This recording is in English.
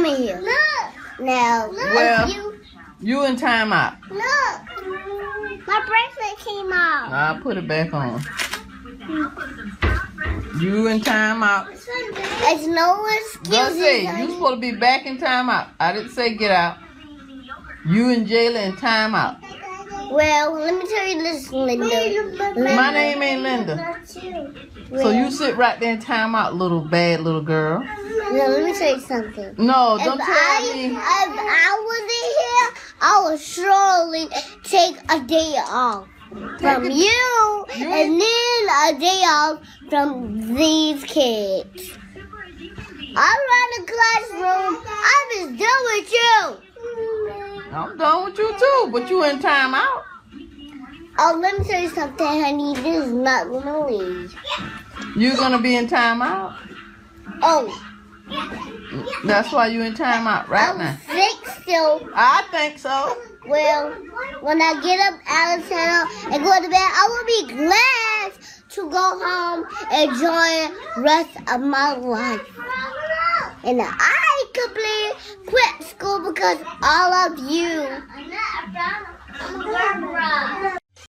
here. Look. Now, Well- you You in timeout. look. My bracelet came out. I'll put it back on. You in timeout. It's no excuses. Say honey. you supposed to be back in timeout. I didn't say get out. You and Jayla in timeout. Well, let me tell you this, Linda. My name ain't Linda. So you sit right there in timeout, little bad little girl. No, let me tell you something. No, If don't tell I, me. if I wasn't here, I would surely take a day off from you, You- and then a day off from these kids. I run the classroom. I was done with you. I'm done with you too, but you in time out. Oh, let me tell you something, honey. This is not gonna leave. You gonna be in timeout. Oh, That's why you in timeout right I'm now. sick still. I think so. Well, when I get up out of town and go to bed, I will be glad to go home and enjoy rest of my life. And I complete quit school because all of you.